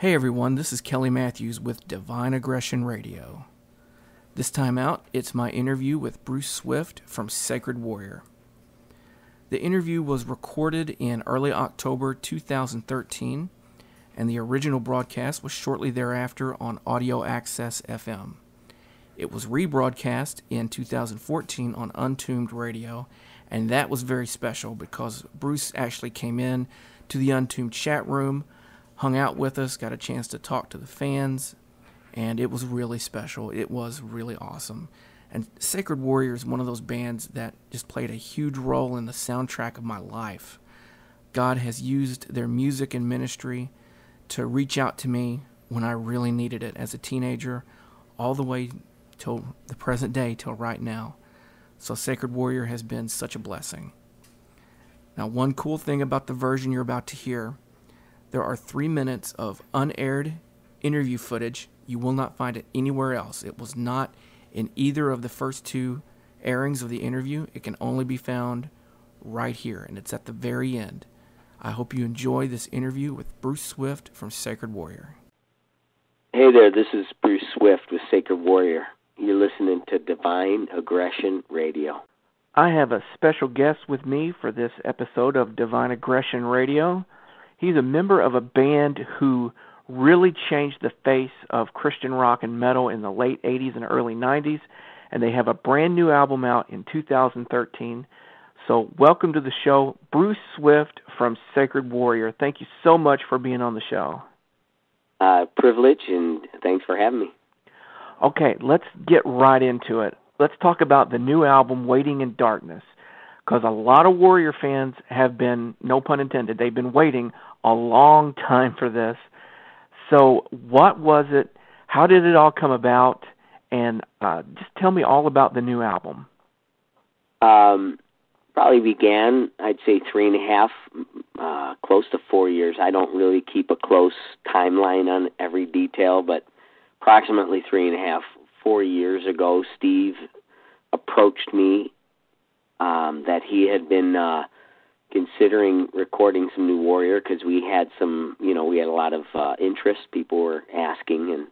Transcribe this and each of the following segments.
Hey everyone, this is Kelly Matthews with Divine Aggression Radio. This time out, it's my interview with Bruce Swift from Sacred Warrior. The interview was recorded in early October 2013, and the original broadcast was shortly thereafter on Audio Access FM. It was rebroadcast in 2014 on Untombed Radio, and that was very special because Bruce actually came in to the Untombed chat room hung out with us, got a chance to talk to the fans, and it was really special. It was really awesome. And Sacred Warrior is one of those bands that just played a huge role in the soundtrack of my life. God has used their music and ministry to reach out to me when I really needed it as a teenager, all the way till the present day, till right now. So Sacred Warrior has been such a blessing. Now, one cool thing about the version you're about to hear there are three minutes of unaired interview footage. You will not find it anywhere else. It was not in either of the first two airings of the interview. It can only be found right here, and it's at the very end. I hope you enjoy this interview with Bruce Swift from Sacred Warrior. Hey there, this is Bruce Swift with Sacred Warrior. You're listening to Divine Aggression Radio. I have a special guest with me for this episode of Divine Aggression Radio. He's a member of a band who really changed the face of Christian rock and metal in the late 80s and early 90s, and they have a brand new album out in 2013. So, welcome to the show, Bruce Swift from Sacred Warrior. Thank you so much for being on the show. Uh, privilege, and thanks for having me. Okay, let's get right into it. Let's talk about the new album, Waiting in Darkness, because a lot of Warrior fans have been, no pun intended, they've been waiting a long time for this. So, what was it? How did it all come about? And uh, just tell me all about the new album. Um, probably began, I'd say, three and a half, uh, close to four years. I don't really keep a close timeline on every detail, but approximately three and a half, four years ago, Steve approached me um, that he had been. Uh, considering recording some new Warrior because we had some, you know, we had a lot of uh, interest. People were asking, and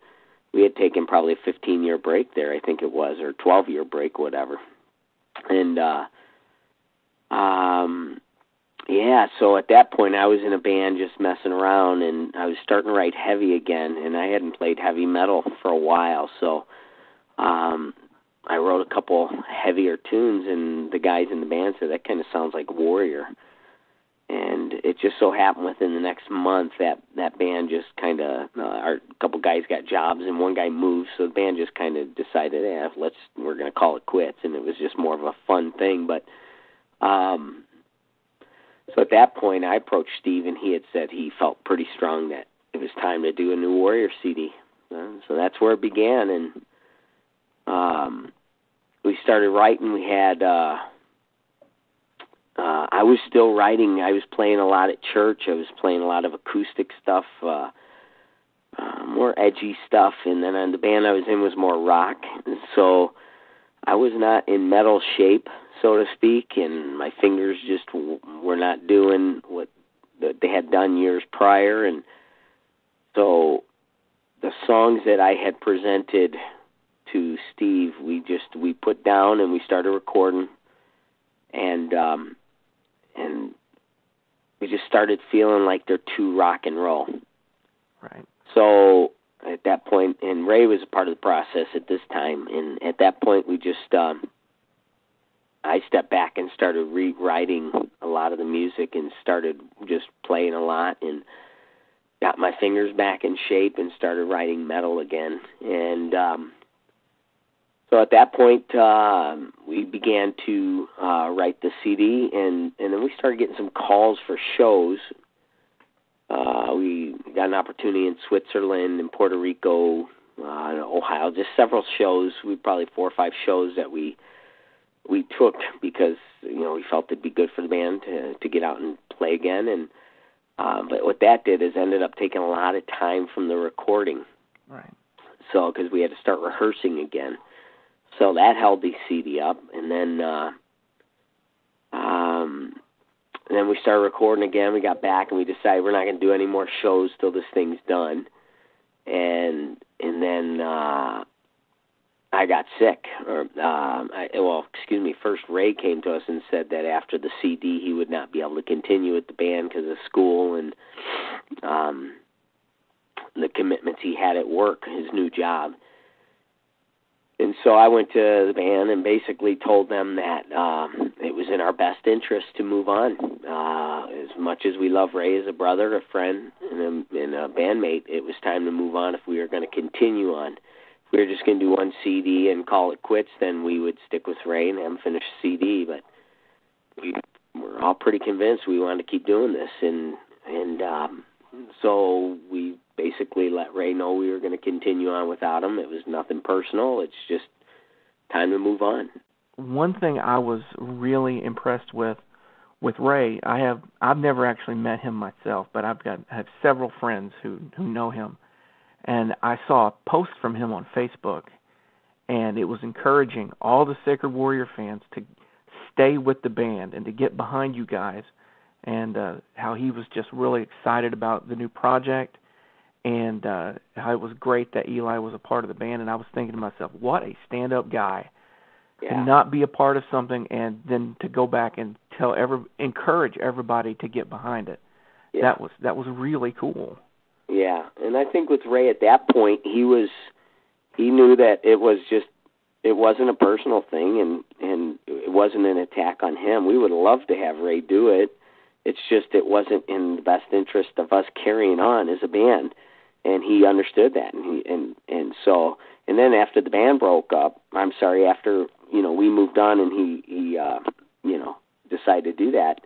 we had taken probably a 15 year break there, I think it was, or 12 year break, whatever. And uh, um, yeah, so at that point I was in a band just messing around, and I was starting to write heavy again, and I hadn't played heavy metal for a while, so. Um, I wrote a couple heavier tunes, and the guys in the band said that kind of sounds like Warrior. And it just so happened within the next month that that band just kind of uh, our couple guys got jobs and one guy moved so the band just kind of decided yeah let's we're going to call it quits. And it was just more of a fun thing but um so at that point I approached Steve and he had said he felt pretty strong that it was time to do a new Warrior CD uh, so that's where it began and um we started writing we had uh uh, I was still writing. I was playing a lot at church. I was playing a lot of acoustic stuff, uh, uh, more edgy stuff, and then uh, the band I was in was more rock. And so I was not in metal shape, so to speak, and my fingers just w- were not doing what they had done years prior. And so the songs that I had presented to Steve, we just we put down and we started recording and um and we just started feeling like they're too rock and roll. Right. So at that point, and Ray was a part of the process at this time, and at that point, we just um, I stepped back and started rewriting a lot of the music and started just playing a lot and got my fingers back in shape and started writing metal again. And um, so at that point, uh, we began to uh, write the CD, and and then we started getting some calls for shows. Uh, we got an opportunity in Switzerland, in Puerto Rico, uh, Ohio, just several shows. We probably four or five shows that we we took because you know we felt it'd be good for the band to to get out and play again. And um, but what that did is ended up taking a lot of time from the recording. Right. So because we had to start rehearsing again so that held the CD up, and then uh, um, and then we started recording again. We got back and we decided we're not going to do any more shows till this thing's done. and and then uh, I got sick. Or um, I, well, excuse me. First, Ray came to us and said that after the CD, he would not be able to continue with the band because of school and um, the commitments he had at work, his new job. And so I went to the band and basically told them that um, it was in our best interest to move on. Uh, as much as we love Ray as a brother, a friend, and a, and a bandmate, it was time to move on if we were going to continue on. If we were just going to do one CD and call it quits, then we would stick with Ray and have him finish CD. But we were all pretty convinced we wanted to keep doing this, and and um, so we basically let Ray know we were going to continue on without him. It was nothing personal. It's just time to move on. One thing I was really impressed with with Ray, I have I've never actually met him myself, but I've got I have several friends who who know him, and I saw a post from him on Facebook, and it was encouraging all the Sacred Warrior fans to stay with the band and to get behind you guys, and uh, how he was just really excited about the new project and uh how it was great that Eli was a part of the band and I was thinking to myself, what a stand up guy. Yeah. To not be a part of something and then to go back and tell every encourage everybody to get behind it. Yeah. That was that was really cool. Yeah, and I think with Ray at that point, he was he knew that it was just it wasn't a personal thing and and it wasn't an attack on him. We would love to have Ray do it. It's just it wasn't in the best interest of us carrying on as a band. And he understood that. And he and and so and then after the band broke up i'm sorry after you know we moved on and he he uh you know decided to do that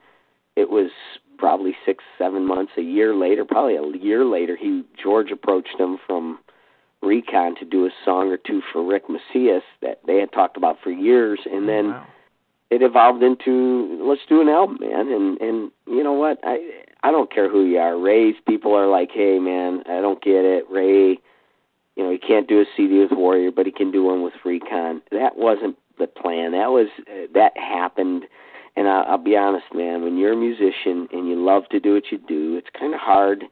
it was probably six seven months a year later probably a year later he george approached him from recon to do a song or two for rick macias that they had talked about for years. And then wow. It evolved into let's do an album man and and you know what i I don't care who you are. Ray's people are like, hey man, I don't get it. Ray, you know, he can't do a CD with Warrior, but he can do one with Recon. That wasn't the plan. That was that happened. And I, I'll be honest, man. When you're a musician and you love to do what you do, it's kind of hard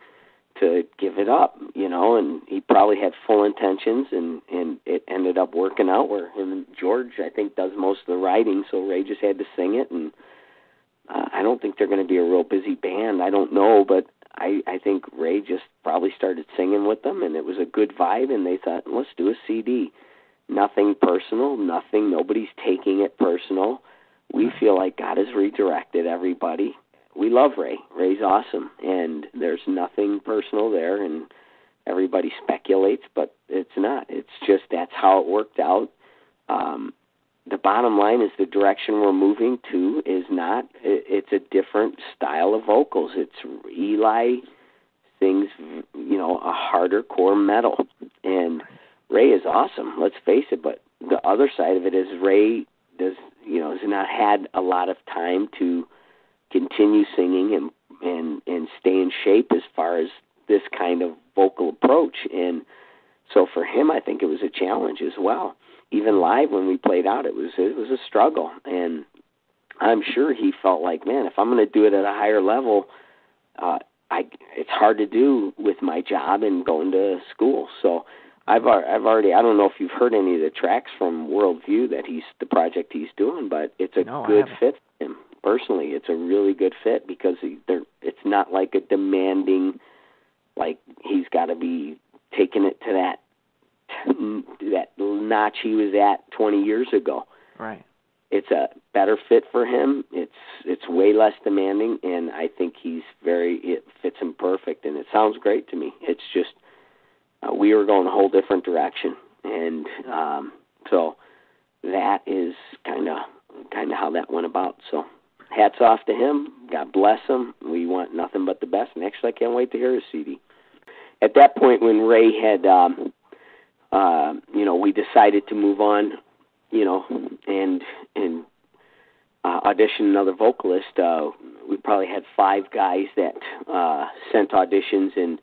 to give it up, you know. And he probably had full intentions, and and it ended up working out where him and George, I think, does most of the writing. So Ray just had to sing it and uh, I don't think they're going to be a real busy band. I don't know, but I I think Ray just probably started singing with them, and it was a good vibe, and they thought, let's do a CD. Nothing personal, nothing. Nobody's taking it personal. We feel like God has redirected everybody. We love Ray. Ray's awesome, and there's nothing personal there, and everybody speculates, but it's not. It's just that's how it worked out. Um, the bottom line is the direction we're moving to is not it's a different style of vocals it's eli sings you know a harder core metal and ray is awesome let's face it but the other side of it is ray does you know has not had a lot of time to continue singing and and and stay in shape as far as this kind of vocal approach. And so for him i think it was a challenge as well. Even live when we played out, it was it was a struggle, and I'm sure he felt like, man, if I'm going to do it at a higher level, uh, I it's hard to do with my job and going to school. So I've I've already I don't know if you've heard any of the tracks from Worldview that he's the project he's doing, but it's a no, good fit personally. It's a really good fit because he, they're it's not like a demanding like he's got to be taking it to that that notch he was at 20 years ago. Right. It's a better fit for him. It's it's way less demanding, and I think he's very it fits him perfect. And it sounds great to me. It's just uh, we were going a whole different direction, and um, so that is kind of kind of how that went about. So hats off to him. God bless him. We want nothing but the best. And actually, I can't wait to hear his CD. At that point, when Ray had um, uh, you know, we decided to move on, you know, and and uh, audition another vocalist. Uh, we probably had five guys that uh, sent auditions, and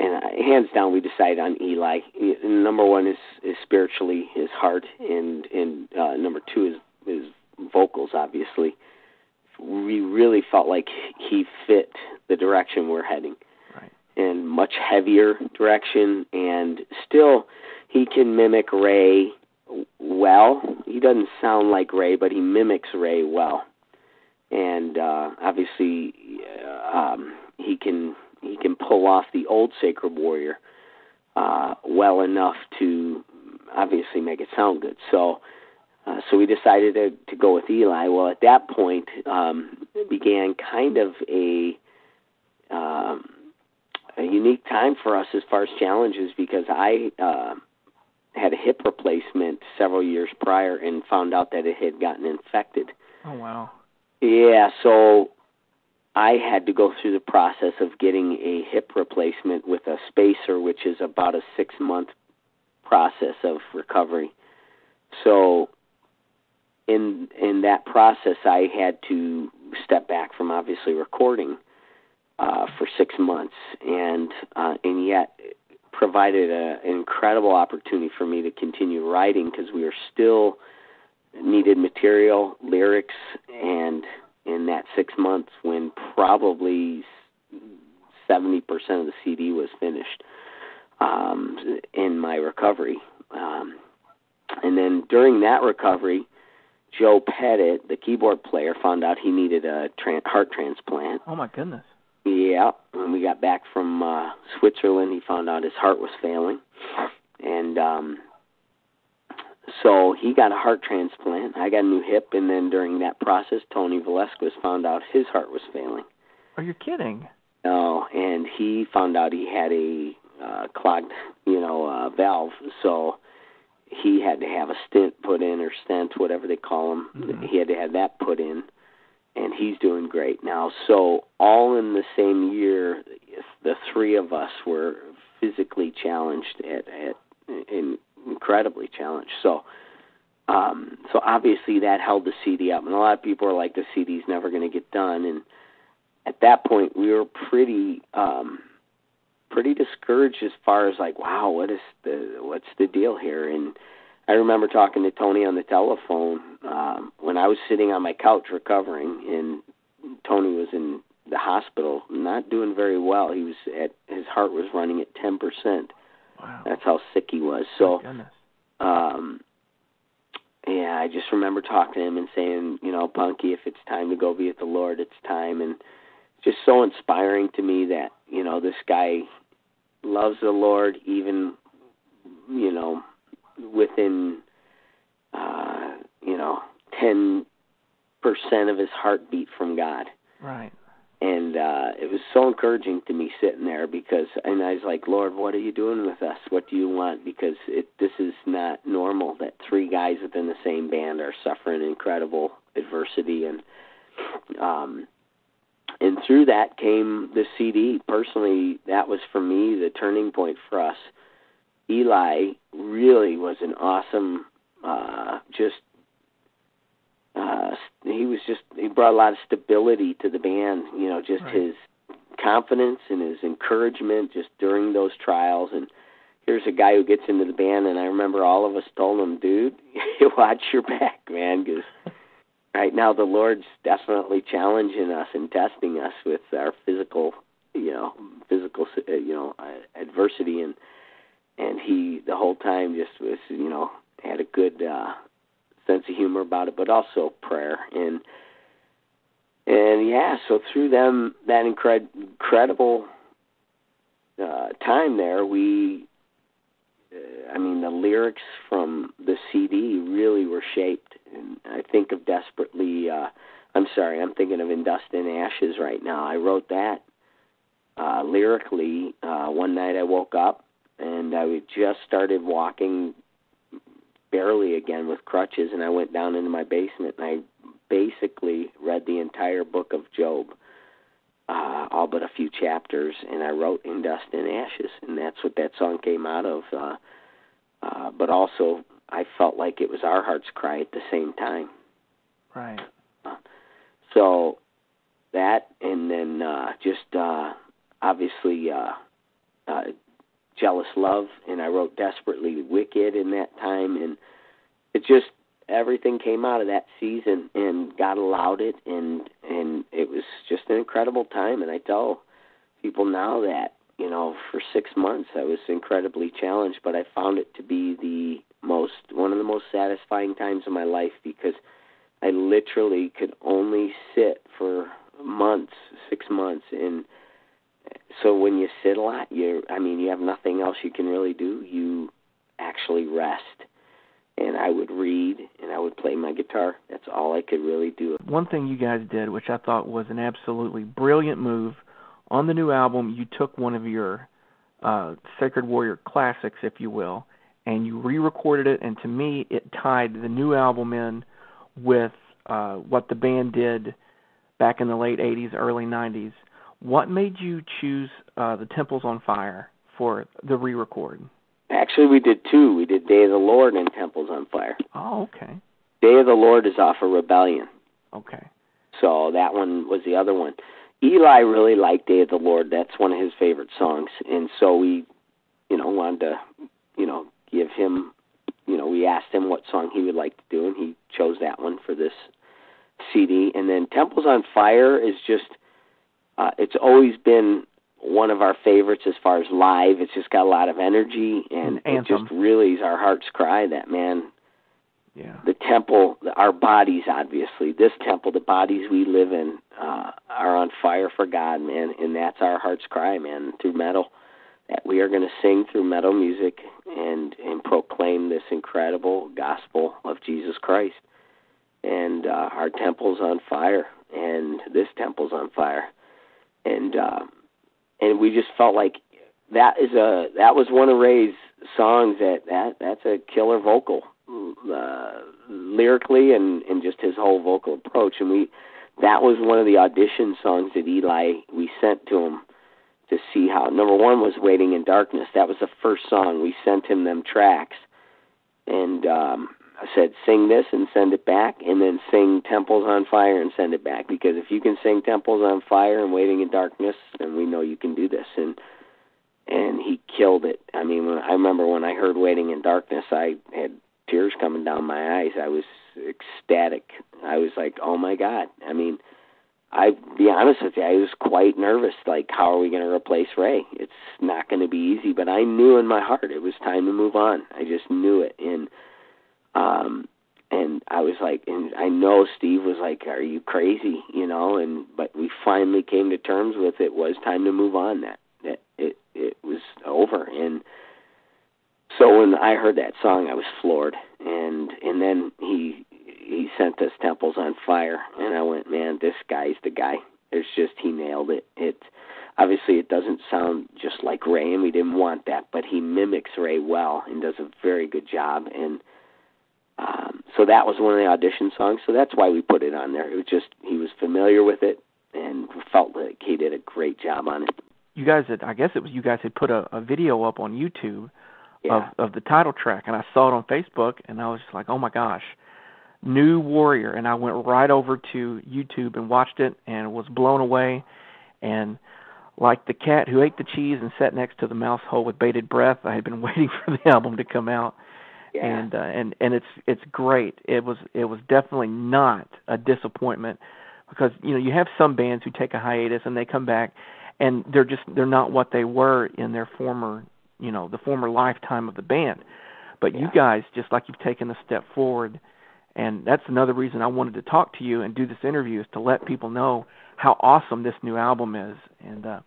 and uh, hands down, we decided on Eli. Number one is is spiritually his heart, and and uh, number two is is vocals. Obviously, we really felt like he fit the direction we're heading. Right. And much heavier direction, and still he can mimic Ray well. He doesn't sound like Ray, but he mimics Ray well, and uh, obviously uh, um, he can he can pull off the old Sacred Warrior uh, well enough to obviously make it sound good. So. Uh, so we decided to, to go with Eli. Well, at that point, um, began kind of a um, a unique time for us as far as challenges because I uh, had a hip replacement several years prior and found out that it had gotten infected. Oh wow. Yeah, so I had to go through the process of getting a hip replacement with a spacer, which is about a six month process of recovery. So in in that process, I had to step back from obviously recording uh, for six months, and uh, and yet provided a, an incredible opportunity for me to continue writing because we are still needed material, lyrics, and in that six months when probably seventy percent of the CD was finished um, in my recovery, um, and then during that recovery. Joe Pettit, the keyboard player, found out he needed a tra- heart transplant. Oh my goodness. Yeah, when we got back from uh Switzerland, he found out his heart was failing, and um so he got a heart transplant. I got a new hip, and then during that process, Tony Velasquez found out his heart was failing. Are you kidding? No, and he found out he had a uh, clogged, you know, uh, valve. So he had to have a stent put in or stent, whatever they call them. Mhm. He had to have that put in and he's doing great now. So all in the same year, the three of us were physically challenged at, at in incredibly challenged. So um so obviously that held the CD up and a lot of people are like the CD's never going to get done and at that point we were pretty um pretty discouraged as far as like wow what is the what's the deal here and I remember talking to Tony on the telephone um, when I was sitting on my couch recovering, and Tony was in the hospital, not doing very well. He was at his heart was running at ten percent. Wow. That's how sick he was. So, um, yeah, I just remember talking to him and saying, you know, Punky, if it's time to go be with the Lord, it's time. And just so inspiring to me that you know this guy loves the Lord, even you know within uh you know ten percent of his heartbeat from God. Right. and uh it was so encouraging to me sitting there because and I was like Lord what are you doing with us? What do you want? Because it this is not normal that three guys within the same band are suffering incredible adversity and um and through that came the CD personally that was for me the turning point for us. Eli really was an awesome uh just uh he was just he brought a lot of stability to the band, you know, just Right. his confidence and his encouragement just during those trials. And here's a guy who gets into the band and I remember all of us told him, dude, watch your back, man, cuz right now the Lord's definitely challenging us and testing us with our physical, you know, physical, uh, you know, uh, adversity. And and he the whole time just was you know had a good uh sense of humor about it but also prayer. And and yeah so through them that incred- incredible uh time there we I mean the lyrics from the CD really were shaped and I think of desperately uh I'm sorry I'm thinking of in dust and ashes right now. I wrote that uh lyrically uh one night I woke up and I just started walking barely again with crutches and I went down into my basement and I basically read the entire book of Job. uh all but a few chapters and I wrote in dust and ashes and that's what that song came out of uh uh but also I felt like it was our heart's cry at the same time Right. so that and then uh just uh obviously uh uh jealous love and I wrote desperately wicked in that time and it just everything came out of that season and God allowed it and and it was just an incredible time and I tell people now that you know, for six months I was incredibly challenged, but I found it to be the most one of the most satisfying times of my life because I literally could only sit for months, six months, and so when you sit a lot, you I mean you have nothing else you can really do. You actually rest. And I would read and I would play my guitar. That's all I could really do. One thing you guys did, which I thought was an absolutely brilliant move, on the new album, you took one of your uh, Sacred Warrior classics, if you will, and you re-recorded it. And to me, it tied the new album in with uh, what the band did back in the late '80s, early '90s. What made you choose uh, the Temples on Fire for the re-record? Actually, we did two. We did Day of the Lord and Temples on Fire. Oh, okay. Day of the Lord is off of Rebellion. Okay. So that one was the other one. Eli really liked Day of the Lord. That's one of his favorite songs, and so we, you know, wanted to, you know, give him, you know, we asked him what song he would like to do, and he chose that one for this CD. And then Temples on Fire is just, uh, it's always been one of our favorites as far as live. It's just got a lot of energy, and Anthem. it just really is our heart's cry that man yeah. the temple, our bodies, obviously, this temple, the bodies we live in, uh, are on fire for God, man, and that's our heart's cry, man, through metal. That we are going to sing through metal music and and proclaim this incredible gospel of Jesus Christ. And uh, our temple's on fire, and this temple's on fire, and uh, and we just felt like that is a that was one of Ray's songs that that that's a killer vocal uh, lyrically and and just his whole vocal approach. And we that was one of the audition songs that Eli we sent to him to see how number one was waiting in darkness. That was the first song. We sent him them tracks. And um I said sing this and send it back and then sing temples on fire and send it back because if you can sing temples on fire and waiting in darkness then we know you can do this and and he killed it. I mean, when, I remember when I heard "Waiting in Darkness," I had tears coming down my eyes. I was ecstatic. I was like, "Oh my God!" I mean, I be honest with you, I was quite nervous. Like, how are we going to replace Ray? It's not going to be easy. But I knew in my heart it was time to move on. I just knew it, and um, and I was like, and I know Steve was like, "Are you crazy?" You know, and but we finally came to terms with it was time to move on. That that it it was over. And so when I heard that song I was floored. And and then he he sent us Temples on Fire. And I went man this guy's the guy. There's just he nailed it. It obviously it doesn't sound just like Ray and we didn't want that but he mimics Ray well and does a very good job. And so that was one of the audition songs. So that's why we put it on there. It was just he was familiar with it and felt like he did a great job on it. You guys had, I guess it was you guys had put a, a video up on YouTube yeah. of of the title track, and I saw it on Facebook, and I was just like, oh my gosh, New Warrior, and I went right over to YouTube and watched it, and was blown away, and like the cat who ate the cheese and sat next to the mouse hole with bated breath, I had been waiting for the album to come out, yeah. and uh, and and it's it's great. It was it was definitely not a disappointment because you know you have some bands who take a hiatus and they come back and they're just they're not what they were in their former you know the former lifetime of the band but Yeah. you guys just like you've taken a step forward and that's another reason I wanted to talk to you and do this interview is to let people know how awesome this new album is and uh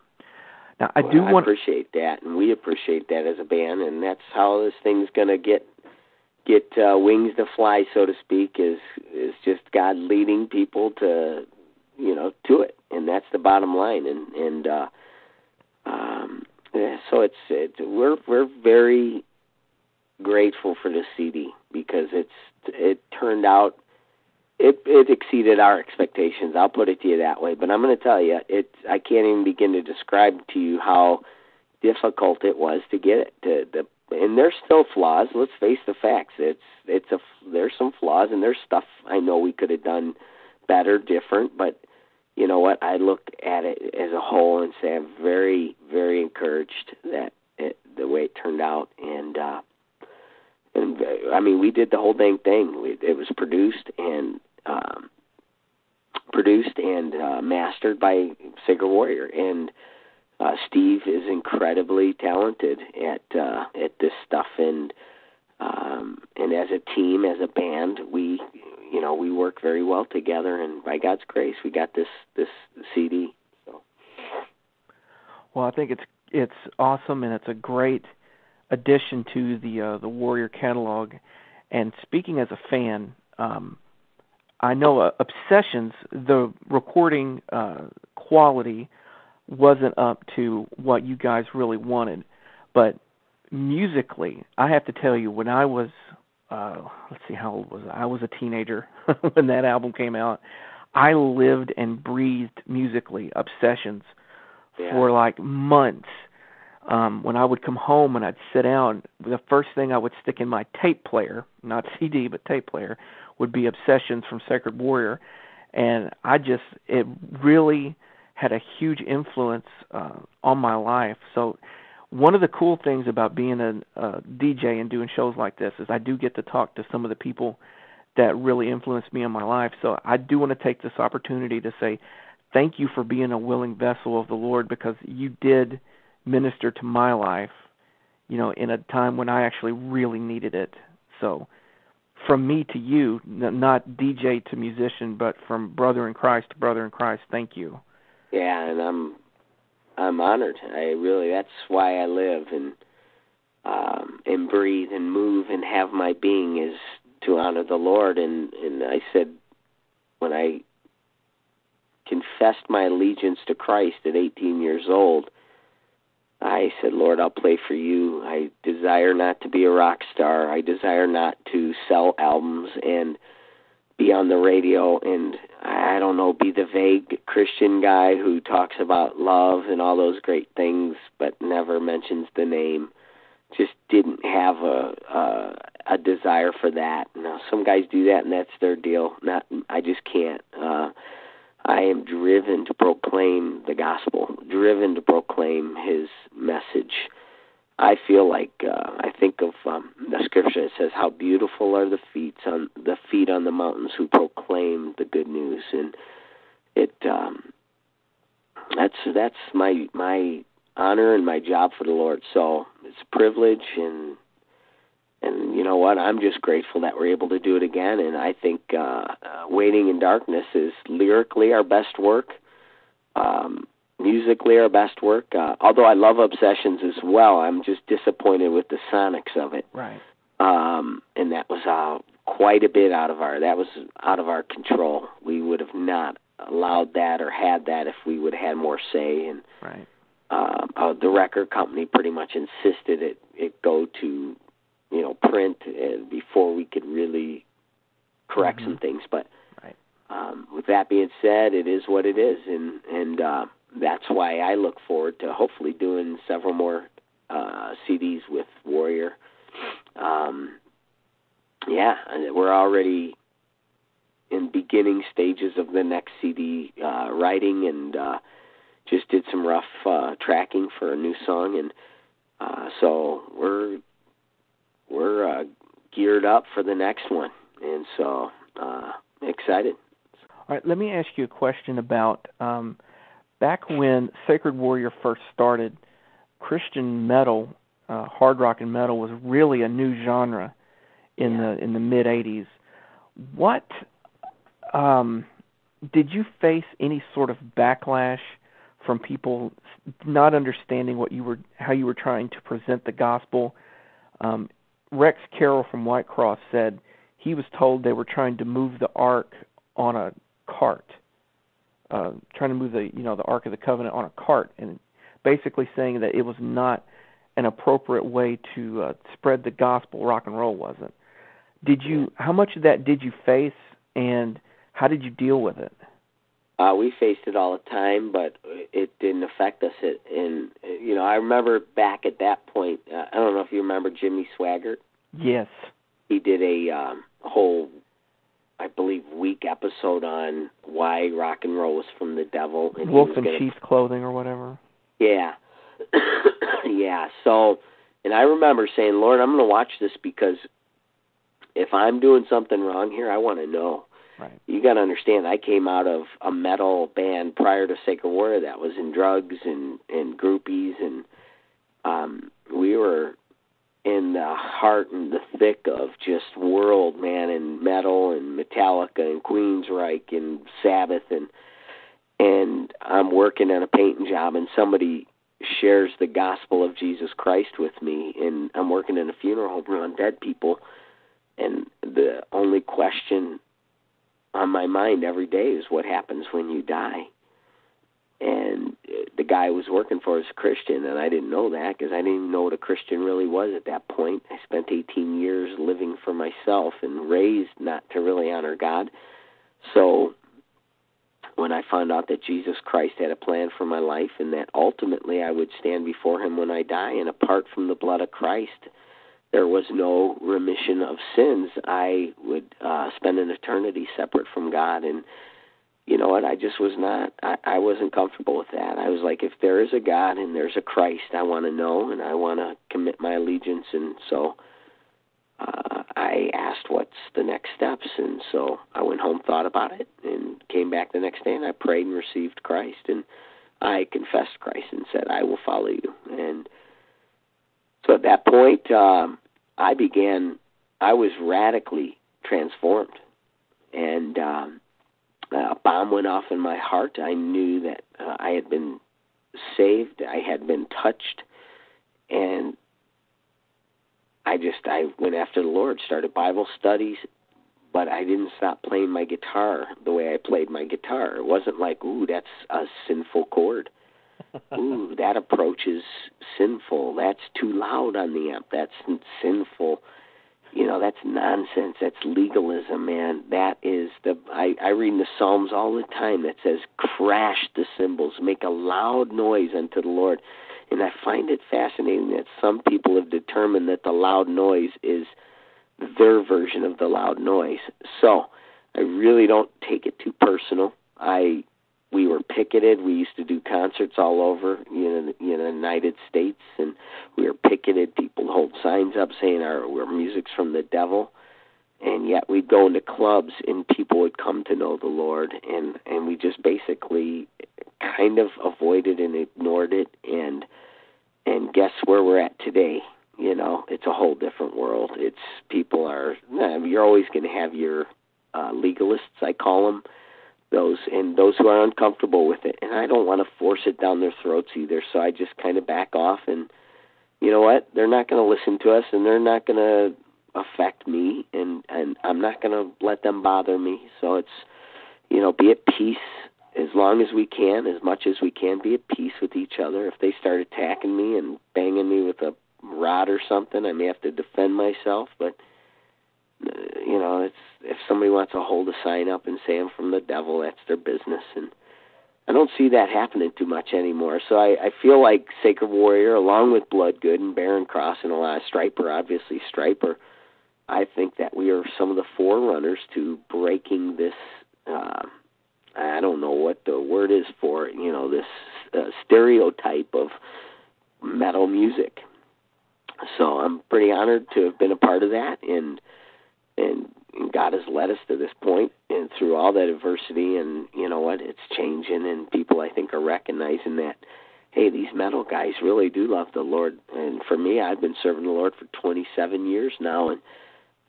now I Well, do want appreciate that, and we appreciate that as a band, and that's how this thing's gonna get get uh, wings to fly, so to speak. Is is just God leading people to you know to it, and that's the bottom line. And and uh, um, so it's it's we're we're very grateful for this CD because it's it turned out it it exceeded our expectations. I'll put it to you that way. But I'm going to tell you, it I can't even begin to describe to you how difficult it was to get it to the. And there's still flaws. Let's face the facts. It's it's a there's some flaws and there's stuff I know we could have done better, different. But you know what? I look at it as a whole and say I'm very very encouraged that it, the way it turned out and. uh and I mean, we did the whole dang thing. We, it was produced and um, produced and uh, mastered by Sacred Warrior, and uh, Steve is incredibly talented at uh, at this stuff, and um, and as a team, as a band, we you know we work very well together, and by God's grace, we got this this CD. So. Well, I think it's it's awesome, and it's a great addition to the uh, the Warrior catalog. And speaking as a fan, um, I know uh, Obsessions, the recording uh, quality wasn't up to what you guys really wanted, but musically, I have to tell you, when I was uh let's see how old was I? I was a teenager when that album came out. I lived and breathed musically Obsessions yeah. for like months. Um when I would come home and I'd sit down, the first thing I would stick in my tape player, not CD but tape player, would be Obsessions from Sacred Warrior. And I just it really had a huge influence uh on my life. So one of the cool things about being a, a DJ and doing shows like this is I do get to talk to some of the people that really influenced me in my life. So I do want to take this opportunity to say thank you for being a willing vessel of the Lord because you did minister to my life, you know, in a time when I actually really needed it. So from me to you, not DJ to musician, but from brother in Christ to brother in Christ, thank you. Yeah, and I'm I'm honored. I really that's why I live and um and breathe and move and have my being is to honor the Lord and and I said when I confessed my allegiance to Christ at 18 years old I said, Lord, I'll play for you. I desire not to be a rock star. I desire not to sell albums and be on the radio and I don't know, be the vague Christian guy who talks about love and all those great things, but never mentions the name. Just didn't have a a, a desire for that. Now some guys do that, and that's their deal. Not, I just can't. Uh, I am driven to proclaim the gospel, driven to proclaim His message I feel like uh, I think of um, the scripture that says, "How beautiful are the feet on the feet on the mountains who proclaim the good news," and it um, that's that's my my honor and my job for the Lord. So it's a privilege, and and you know what? I'm just grateful that we're able to do it again. And I think uh, uh, "Waiting in Darkness" is lyrically our best work. Um, musically our best work. Uh, although I love Obsessions as well, I'm just disappointed with the sonics of it. Right. Um, and that was uh, quite a bit out of our that was out of our control. We would have not allowed that or had that if we would have had more say. And right. uh, uh, the record company pretty much insisted it it go to you know print uh, before we could really correct mm-hmm. some things. But right. um, with that being said, it is what it is, and and uh, that's why I look forward to hopefully doing several more uh, CDs with Warrior. Um, yeah, we're already in beginning stages of the next CD uh, writing, and uh, just did some rough uh, tracking for a new song, and uh, so we're we're uh, geared up for the next one, and so uh, excited. All right, let me ask you a question about. Um, back when Sacred Warrior first started, Christian metal, uh, hard rock and metal was really a new genre in yeah. the in the mid '80s. What um, did you face any sort of backlash from people not understanding what you were how you were trying to present the gospel? Um, Rex Carroll from White Cross said he was told they were trying to move the ark on a cart uh, trying to move the you know the Ark of the Covenant on a cart, and basically saying that it was not an appropriate way to uh, spread the gospel. Rock and roll wasn't. Did you? How much of that did you face, and how did you deal with it? Uh, we faced it all the time, but it didn't affect us. It, and you know, I remember back at that point. Uh, I don't know if you remember Jimmy Swaggart. Yes. He did a um, whole I believe, week episode on why rock and roll was from the devil. And Wolf in gonna, sheep's clothing or whatever. Yeah, yeah. So, and I remember saying, Lord, I'm going to watch this because if I'm doing something wrong here, I want to know. right. you got to understand, I came out of a metal band prior to Sacred Warrior that was in drugs and and groupies, and um, we were in the heart and the thick of just world, man, and metal and Metallica and Queensryche and Sabbath and and I'm working on a painting job and somebody shares the gospel of Jesus Christ with me and I'm working in a funeral home around dead people. And the only question on my mind every day is what happens when you die? And the guy I was working for was a Christian, and I didn't know that because I didn't even know what a Christian really was at that point. I spent 18 years living for myself and raised not to really honor God. So when I found out that Jesus Christ had a plan for my life and that ultimately I would stand before him when I die, and apart from the blood of Christ, there was no remission of sins, I would uh, spend an eternity separate from God. And you know what? I just was not. I, I wasn't comfortable with that. I was like, if there is a God and there's a Christ, I want to know and I want to commit my allegiance. And so uh, I asked, what's the next steps? And so I went home, thought about it, and came back the next day and I prayed and received Christ. And I confessed Christ and said, I will follow you. And so at that point, um, I began. I was radically transformed, and um, a bomb went off in my heart. I knew that uh, I had been saved, I had been touched, and I just I went after the Lord, started Bible studies, but I didn't stop playing my guitar the way I played my guitar. It wasn't like, ooh, that's a sinful chord. ooh, that approach is sinful. That's too loud on the amp. That's sinful you know that's nonsense. That's legalism man. That is the i i read in the psalms all the time that says crash the cymbals make a loud noise unto the lord. And i find it fascinating that some people have determined that the loud noise is their version of the loud noise. So i really don't take it too personal. I we were picketed. We used to do concerts all over you know, the United States, and we were picketed. People hold signs up saying our, our music's from the devil, and yet we'd go into clubs and people would come to know the Lord, and and we just basically kind of avoided and ignored it, and and guess where we're at today? You know, it's a whole different world. It's people are. You're always going to have your uh, legalists, I call them those and those who are uncomfortable with it. And I don't want to force it down their throats either so I just kind of back off and you know what? They're not going to listen to us and they're not going to affect me and and I'm not going to let them bother me. So it's you know be at peace as long as we can as much as we can be at peace with each other. If they start attacking me and banging me with a rod or something I may have to defend myself but you know, it's if somebody wants to hold a sign up and say I'm from the devil, that's their business, and I don't see that happening too much anymore. So I, I feel like Sacred Warrior, along with Bloodgood and Barren Cross and a lot of Stryper, obviously Stryper, I think that we are some of the forerunners to breaking this. Uh, I don't know what the word is for you know, this uh, stereotype of metal music. So I'm pretty honored to have been a part of that, and and, God has led us to this point, and through all that adversity, and you know what, it's changing, and people I think are recognizing that. Hey, these metal guys really do love the Lord, and for me, I've been serving the Lord for 27 years now, and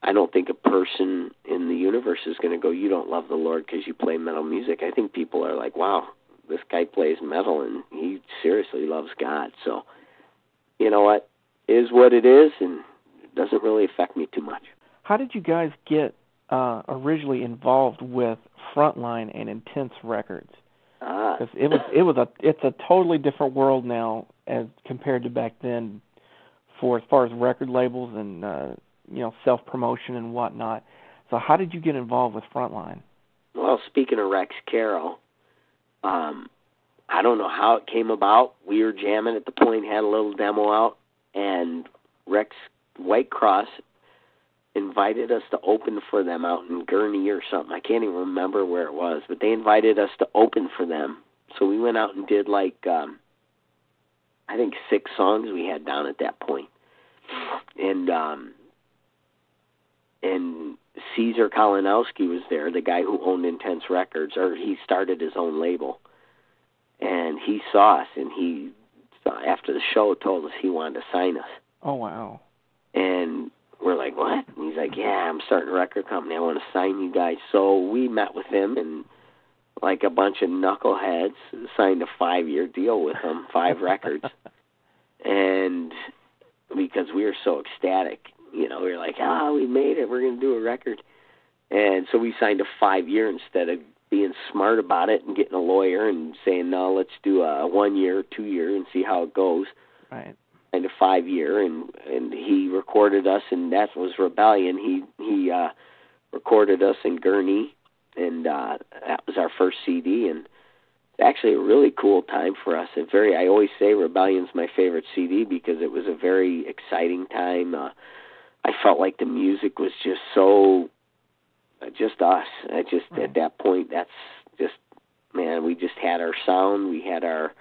I don't think a person in the universe is going to go, "You don't love the Lord because you play metal music." I think people are like, "Wow, this guy plays metal and he seriously loves God." So, you know what, is what it is, and it doesn't really affect me too much. How did you guys get uh, originally involved with Frontline and Intense Records? Because uh, it was it was a it's a totally different world now as compared to back then, for as far as record labels and uh, you know self promotion and whatnot. So how did you get involved with Frontline? Well, speaking of Rex Carroll, um, I don't know how it came about. We were jamming at the point, had a little demo out, and Rex White Cross invited us to open for them out in Gurnee or something. I can't even remember where it was, but they invited us to open for them. So we went out and did like um I think six songs we had down at that point. And um and Caesar Kalinowski was there, the guy who owned Intense Records, or he started his own label. And he saw us, and he, after the show, told us he wanted to sign us. Oh wow! And we're like, what? And he's like, yeah, I'm starting a record company. I want to sign you guys. So we met with him, and like a bunch of knuckleheads, signed a five-year deal with him, five records, and because we were so ecstatic, you know, we were like, ah, oh, we made it. We're going to do a record. And so we signed a five-year instead of being smart about it and getting a lawyer and saying, no, let's do a one-year, two-year, and see how it goes. Right and a five year and and he recorded us and that was rebellion. He he uh recorded us in Gurnee and uh that was our first cd and it's actually a really cool time for us. A very i always say rebellion's my favorite cd because it was a very exciting time. Uh i felt like the music was just so uh, just us. I just right. at that point that's just man we just had our sound we had our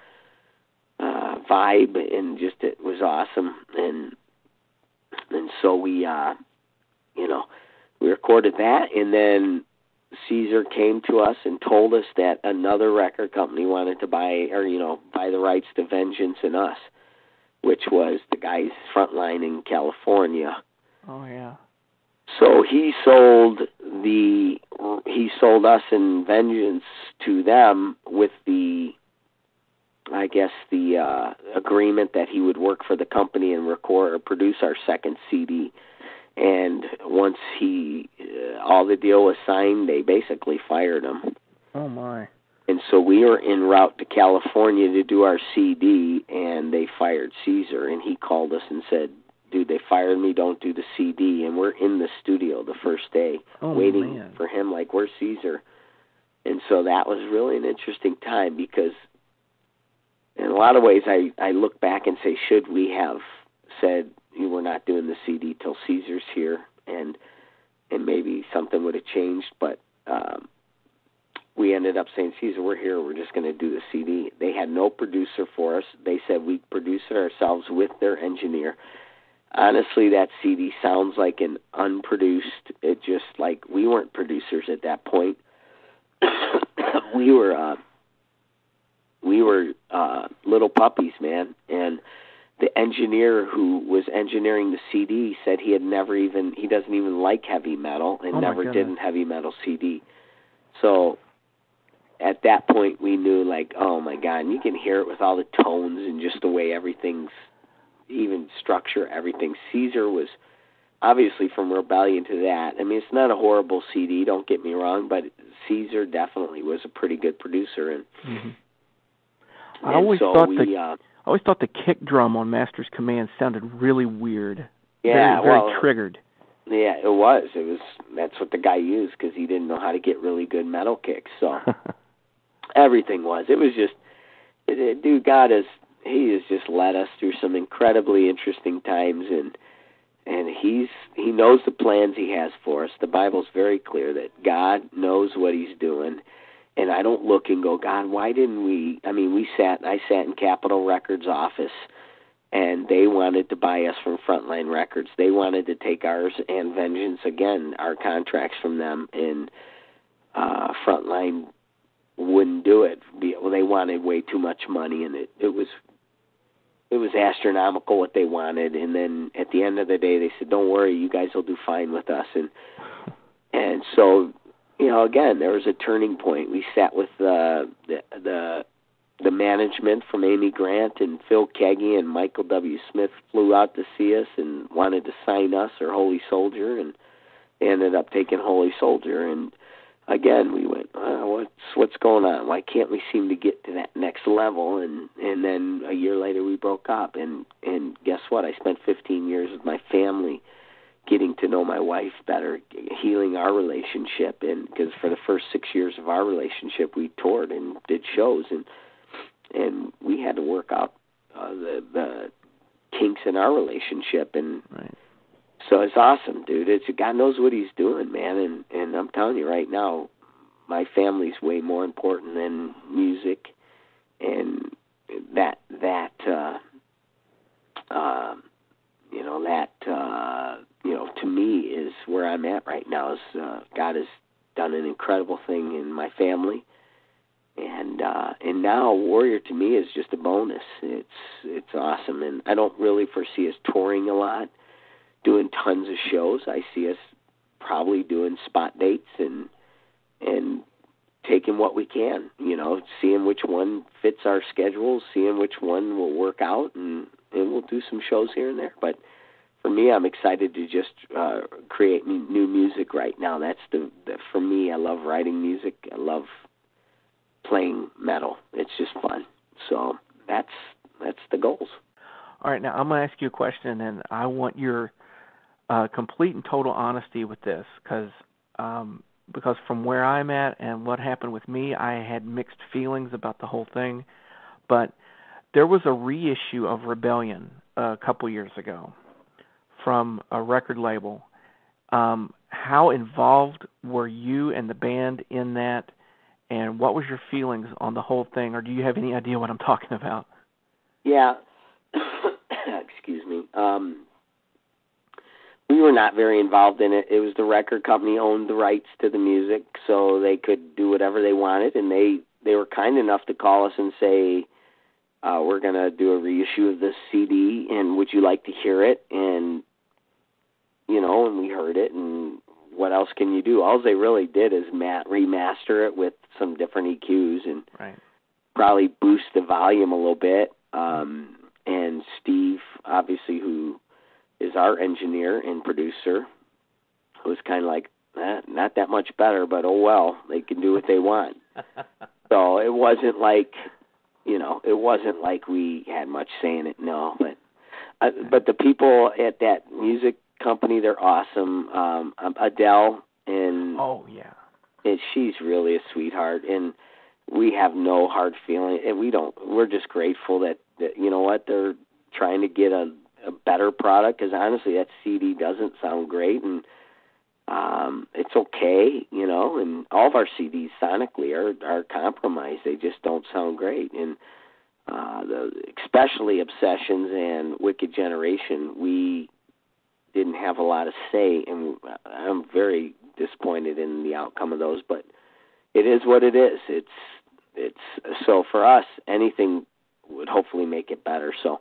uh, vibe, and just it was awesome. And and so we, uh, you know, we recorded that, and then Caesar came to us and told us that another record company wanted to buy, or you know, buy the rights to Vengeance and Us, which was the guy's frontline in California. Oh yeah. So he sold the he sold us and Vengeance to them with the I guess the uh, agreement that he would work for the company and record or produce our second CD. And once he, uh, all the deal was signed, they basically fired him. Oh my! And so we were en route to California to do our CD, and they fired Caesar. And he called us and said, "Dude, they fired me. Don't do the CD." And we're in the studio the first day, oh, waiting man. for him. Like, where's Caesar? And so that was really an interesting time because in a lot of ways, I I look back and say, should we have said you were not doing the CD till Caesar's here, and and maybe something would have changed, but um, we ended up saying, Caesar, we're here. We're just going to do the CD. They had no producer for us. They said we produce it ourselves with their engineer. Honestly, that CD sounds like an unproduced. It just like we weren't producers at that point. we were. Uh, we were uh, little puppies, man. And the engineer who was engineering the CD said he had never even he doesn't even like heavy metal and oh never did a heavy metal CD. So at that point we knew like, oh my God, and you can hear it with all the tones and just the way everything's even structure, everything. Caesar was obviously from Rebellion to that. I mean, it's not a horrible CD, don't get me wrong, but Caesar definitely was a pretty good producer and mm-hmm. And I always so thought we, the uh, I always thought the kick drum on Master's Command sounded really weird. yeah, very, very well, triggered. Yeah, it was. It was. That's what the guy used because he didn't know how to get really good metal kicks. So everything was. It was just, it, it, dude. God has He has just led us through some incredibly interesting times, and and He's He knows the plans He has for us. The Bible's very clear that God knows what He's doing, and I don't look and go, God, why didn't we? I mean, we sat. I sat in Capitol Records office and they wanted to buy us from Frontline Records. They wanted to take ours and Vengeance again, our contracts from them, and uh, Frontline wouldn't do it. Well, they wanted way too much money, and it it was it was astronomical what they wanted. And then at the end of the day, they said, "Don't worry, you guys will do fine with us." And and so you know, again, there was a turning point. We sat with uh, the the the management from Amy Grant and Phil Keaggy and Michael W. Smith flew out to see us and wanted to sign us or Holy Soldier, and ended up taking Holy Soldier. And again, we went, uh, what's what's going on? Why can't we seem to get to that next level? And and then a year later, we broke up. And and guess what? I spent 15 years with my family. Getting to know my wife better, healing our relationship, and because for the first six years of our relationship, we toured and did shows, and and we had to work out uh, the the kinks in our relationship. And Right. so it's awesome dude. It's god knows what he's doing man. And and i'm telling you right now my family's way more important than music and that that uh uh you know that uh you know to me is where I'm at right now. Is uh, God has done an incredible thing in my family, and uh, and now Warrior to me is just a bonus. It's it's awesome, and I don't really foresee us touring a lot, doing tons of shows. I see us probably doing spot dates and and taking what we can, you know, seeing which one fits our schedule, seeing which one will work out, and and we'll do some shows here and there. But for me, I'm excited to just uh, create new music right now. That's the, the for me. I love writing music. I love playing metal. It's just fun. So that's that's the goals. All right, now I'm to ask you a question, and I want your uh, complete and total honesty with this, because um, because from where I'm at and what happened with me, I had mixed feelings about the whole thing. But there was a reissue of Rebellion a couple years ago from a record label. Um, how involved were you and the band in that? And what was your feelings on the whole thing, or do you have any idea what I'm talking about? Yeah, excuse me. Um, we were not very involved in it. It was the record company owned the rights to the music, so they could do whatever they wanted, and they they were kind enough to call us and say, uh, "We're going to do a reissue of this CD, and would you like to hear it?" And you know, and we heard it, and what else can you do? All they really did is mat- remaster it with some different EQs and right. probably boost the volume a little bit. Um, and Steve, obviously, who is our engineer and producer, was kind of like, eh, not that much better, but oh well, they can do what they want. so it wasn't like, you know, it wasn't like we had much say in it. No, but uh, but the people at that music company, they're awesome. Um, um Adele and oh yeah, and she's really a sweetheart, and we have no hard feeling, and we don't. We're just grateful that, that you know what they're trying to get a a better product because honestly, that CD doesn't sound great, and um, it's okay, you know. And all of our CDs sonically are are compromised; they just don't sound great. And uh, the especially Obsessions and Wicked Generation, we have a lot of say, and I'm very disappointed in the outcome of those. But it is what it is. It's it's so for us, anything would hopefully make it better. So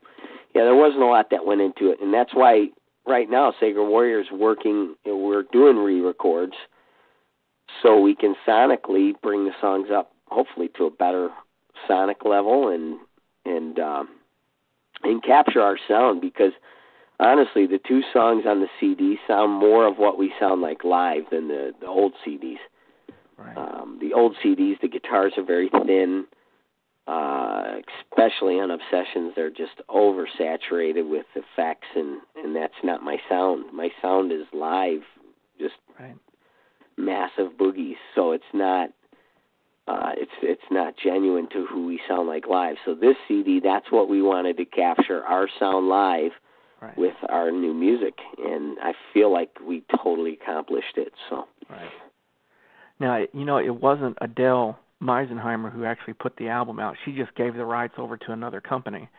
yeah, there wasn't a lot that went into it, and that's why right now Sacred Warriors working. We're doing re-records, so we can sonically bring the songs up, hopefully to a better sonic level, and and um, and capture our sound because honestly, the two songs on the CD sound more of what we sound like live than the the old CDs. Right. Um, the old CDs, the guitars are very thin uh, especially on obsessions, they're just oversaturated with effects, and and that's not my sound. My sound is live, just right. massive boogies. So it's not. Uh, it's it's not genuine to who we sound like live. So this CD, that's what we wanted to capture our sound live right. with our new music, and I feel like we totally accomplished it. So. Right. Now you know it wasn't Adele Meisenheimer who actually put the album out. She just gave the rights over to another company.